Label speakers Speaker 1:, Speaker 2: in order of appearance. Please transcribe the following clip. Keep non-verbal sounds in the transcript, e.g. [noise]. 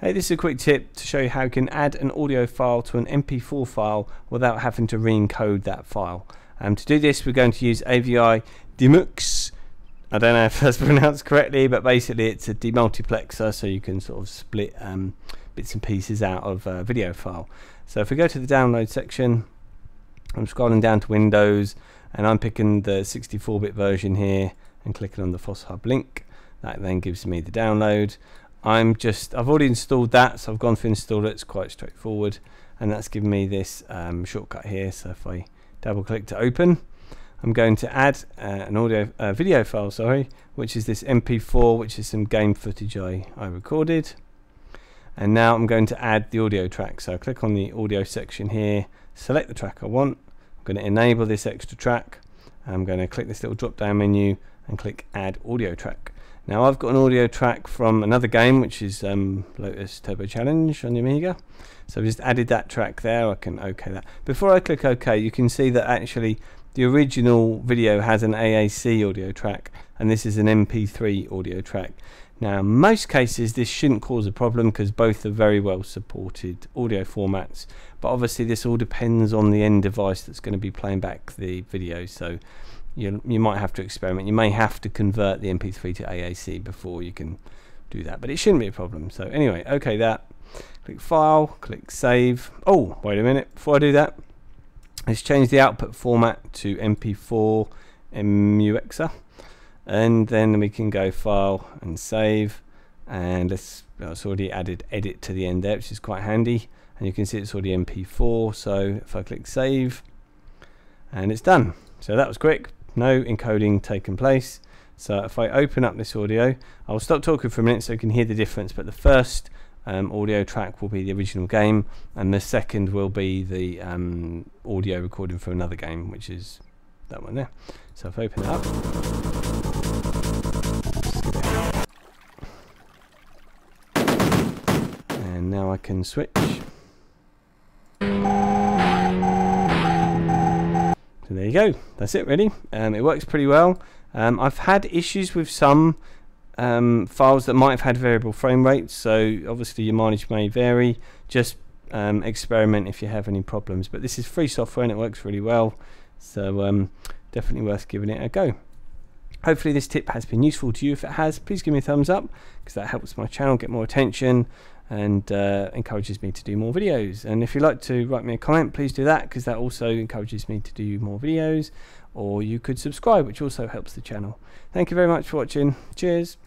Speaker 1: Hey, this is a quick tip to show you how you can add an audio file to an MP4 file without having to re-encode that file. Um, to do this we're going to use AVI Demux. I don't know [laughs] if that's pronounced correctly but basically it's a demultiplexer so you can sort of split um, bits and pieces out of a video file. So if we go to the download section I'm scrolling down to Windows and I'm picking the 64-bit version here and clicking on the FOSS link. That then gives me the download. I'm just I've already installed that so I've gone to install it. It's quite straightforward. And that's given me this um, shortcut here. So if I double click to open I'm going to add uh, an audio uh, video file sorry which is this mp4 which is some game footage I, I recorded. And now I'm going to add the audio track. So I click on the audio section here select the track I want. I'm going to enable this extra track. I'm going to click this little drop down menu and click add audio track now I've got an audio track from another game which is um, Lotus Turbo Challenge on the Amiga. So I've just added that track there, I can OK that. Before I click OK you can see that actually the original video has an AAC audio track and this is an MP3 audio track. Now in most cases this shouldn't cause a problem because both are very well supported audio formats but obviously this all depends on the end device that's going to be playing back the video so you, you might have to experiment. You may have to convert the MP3 to AAC before you can do that, but it shouldn't be a problem. So anyway, okay that. Click File, click Save. Oh, wait a minute. Before I do that, let's change the output format to MP4 MUXer. And then we can go File and Save. And let's, well, it's already added Edit to the end there, which is quite handy. And you can see it's already MP4. So if I click Save, and it's done. So that was quick no encoding taken place. So if I open up this audio, I'll stop talking for a minute so you can hear the difference, but the first um, audio track will be the original game, and the second will be the um, audio recording for another game, which is that one there. So if I open it up, and now I can switch. Go. That's it really. Um, it works pretty well. Um, I've had issues with some um, files that might have had variable frame rates. So obviously your mileage may vary. Just um, experiment if you have any problems. But this is free software and it works really well. So um, definitely worth giving it a go. Hopefully this tip has been useful to you. If it has, please give me a thumbs up because that helps my channel get more attention and uh, encourages me to do more videos. And if you'd like to write me a comment, please do that because that also encourages me to do more videos. Or you could subscribe, which also helps the channel. Thank you very much for watching. Cheers.